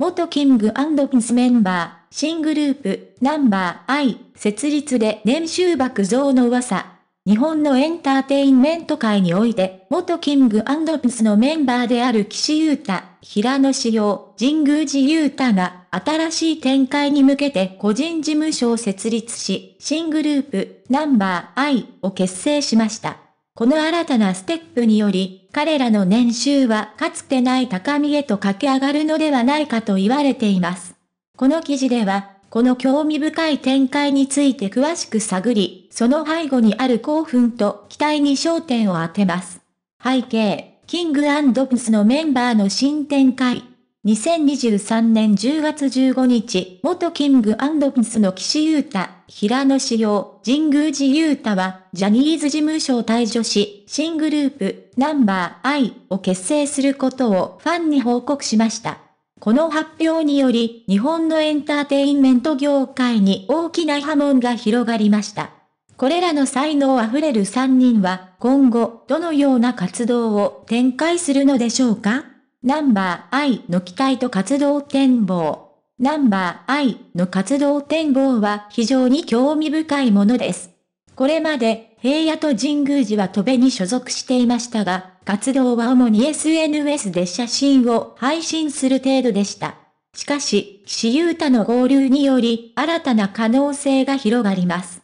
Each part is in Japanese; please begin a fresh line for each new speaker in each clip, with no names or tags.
元キングピンスメンバー、新グループ、ナンバー I、設立で年収爆増の噂。日本のエンターテインメント界において、元キングピンスのメンバーである岸優太、平野志陽、神宮寺優太が、新しい展開に向けて個人事務所を設立し、新グループ、ナンバー I を結成しました。この新たなステップにより、彼らの年収はかつてない高みへと駆け上がるのではないかと言われています。この記事では、この興味深い展開について詳しく探り、その背後にある興奮と期待に焦点を当てます。背景、キングプスのメンバーの新展開。2023年10月15日、元キングプスの岸優太、平野志陽、神宮寺優太は、ジャニーズ事務所を退場し、新グループ、ナンバー I を結成することをファンに報告しました。この発表により、日本のエンターテインメント業界に大きな波紋が広がりました。これらの才能あふれる3人は、今後、どのような活動を展開するのでしょうか？ナンバー I の期待と活動展望。ナンバー I の活動展望は非常に興味深いものです。これまで、平野と神宮寺は戸辺に所属していましたが、活動は主に SNS で写真を配信する程度でした。しかし、岸優太の合流により、新たな可能性が広がります。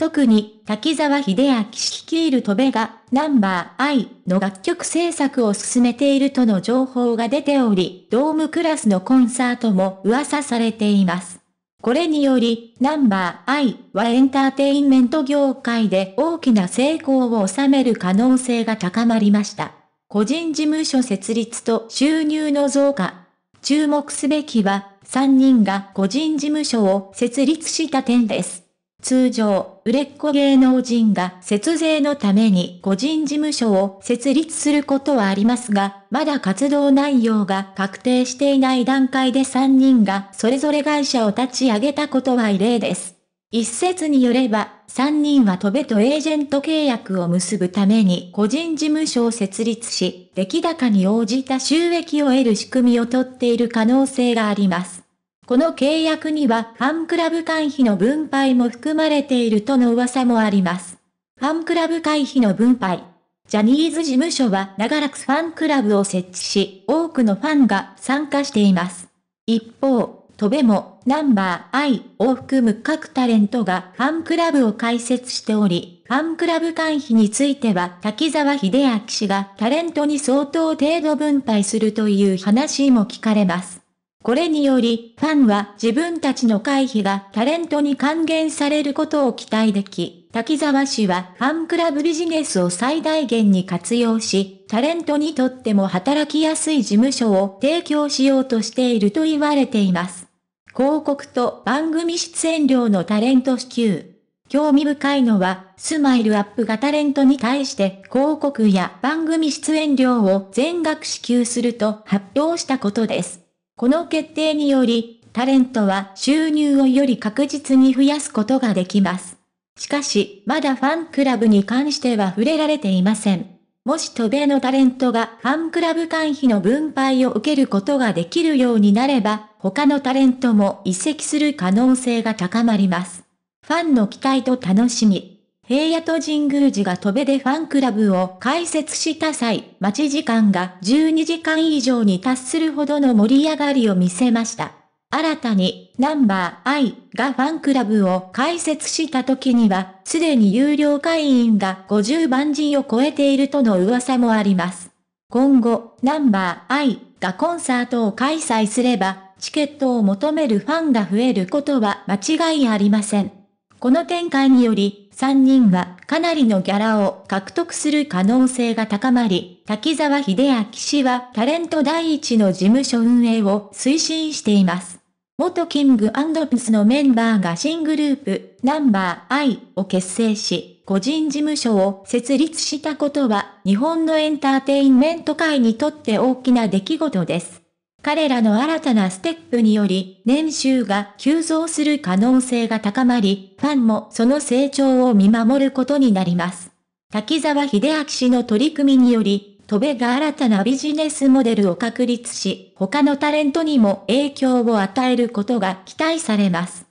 特に、滝沢秀明氏率いる戸辺が、ナンバー I の楽曲制作を進めているとの情報が出ており、ドームクラスのコンサートも噂されています。これにより、ナンバー I はエンターテインメント業界で大きな成功を収める可能性が高まりました。個人事務所設立と収入の増加。注目すべきは、3人が個人事務所を設立した点です。通常、売れっ子芸能人が節税のために個人事務所を設立することはありますが、まだ活動内容が確定していない段階で3人がそれぞれ会社を立ち上げたことは異例です。一説によれば、3人は戸部とエージェント契約を結ぶために個人事務所を設立し、出来高に応じた収益を得る仕組みをとっている可能性があります。この契約にはファンクラブ会費の分配も含まれているとの噂もあります。ファンクラブ会費の分配。ジャニーズ事務所は長らくファンクラブを設置し、多くのファンが参加しています。一方、戸部も、ナンバー I を含む各タレントがファンクラブを開設しており、ファンクラブ会費については滝沢秀明氏がタレントに相当程度分配するという話も聞かれます。これにより、ファンは自分たちの会費がタレントに還元されることを期待でき、滝沢氏はファンクラブビジネスを最大限に活用し、タレントにとっても働きやすい事務所を提供しようとしていると言われています。広告と番組出演料のタレント支給。興味深いのは、スマイルアップがタレントに対して広告や番組出演料を全額支給すると発表したことです。この決定により、タレントは収入をより確実に増やすことができます。しかし、まだファンクラブに関しては触れられていません。もし渡米のタレントがファンクラブ会費の分配を受けることができるようになれば、他のタレントも移籍する可能性が高まります。ファンの期待と楽しみ。平野と神宮寺が戸部でファンクラブを開設した際、待ち時間が12時間以上に達するほどの盛り上がりを見せました。新たに、ナンバー I がファンクラブを開設した時には、すでに有料会員が50万人を超えているとの噂もあります。今後、ナンバー I がコンサートを開催すれば、チケットを求めるファンが増えることは間違いありません。この展開により、3人はかなりのギャラを獲得する可能性が高まり、滝沢秀明氏はタレント第一の事務所運営を推進しています。元キングピスのメンバーが新グループ、ナンバー I を結成し、個人事務所を設立したことは、日本のエンターテインメント界にとって大きな出来事です。彼らの新たなステップにより、年収が急増する可能性が高まり、ファンもその成長を見守ることになります。滝沢秀明氏の取り組みにより、戸部が新たなビジネスモデルを確立し、他のタレントにも影響を与えることが期待されます。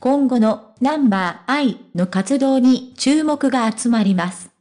今後のナンバー I の活動に注目が集まります。